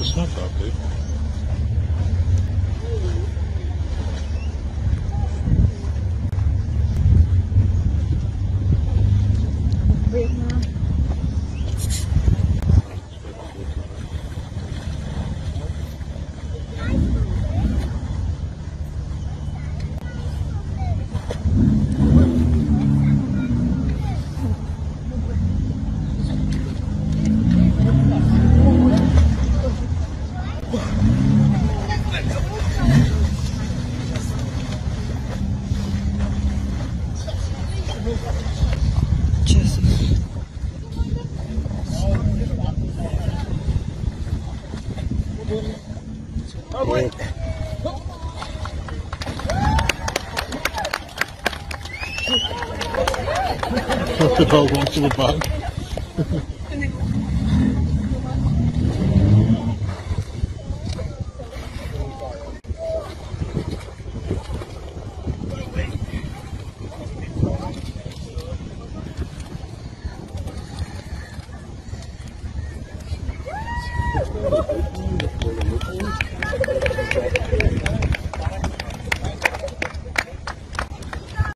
It's not that big. Jesus. Wait. the dog went to the. ・お母さん!